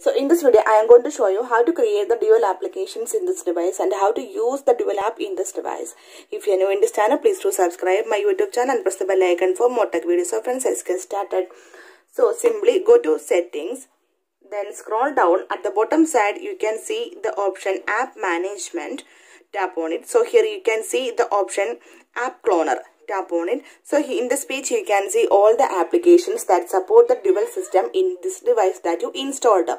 So in this video, I am going to show you how to create the dual applications in this device and how to use the dual app in this device. If you are new in this channel, please do subscribe my YouTube channel and press the bell icon for more tech videos. So friends, let's get started. So simply go to settings, then scroll down. At the bottom side, you can see the option app management. Tap on it. So here you can see the option app cloner tap on it. So in this page you can see all the applications that support the dual system in this device that you installed.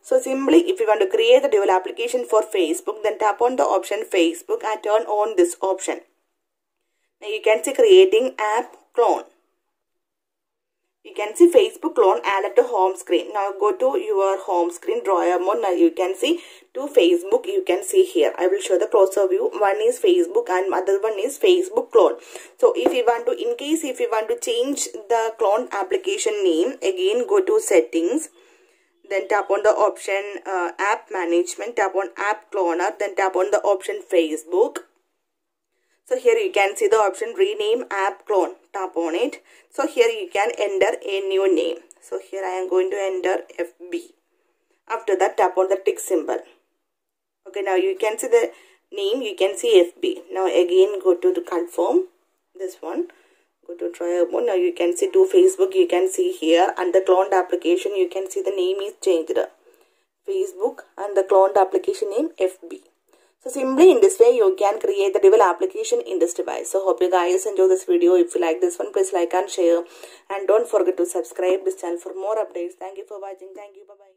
So simply if you want to create the dual application for Facebook then tap on the option Facebook and turn on this option. Now you can see creating app clone. You can see Facebook clone added to home screen. Now go to your home screen drawer mode. Now you can see two Facebook. You can see here. I will show the closer view. One is Facebook and other one is Facebook clone. So if you want to, in case if you want to change the clone application name, again go to settings. Then tap on the option uh, app management. Tap on app cloner. Then tap on the option Facebook. So here you can see the option rename app clone. It. So here you can enter a new name. So here I am going to enter FB. After that tap on the tick symbol. Okay now you can see the name. You can see FB. Now again go to the confirm. This one. Go to try mode. Now you can see two Facebook. You can see here and the cloned application. You can see the name is changed. Facebook and the cloned application name FB. So simply in this way you can create the dual application in this device. So hope you guys enjoy this video. If you like this one please like and share and don't forget to subscribe this channel for more updates. Thank you for watching. Thank you. Bye bye.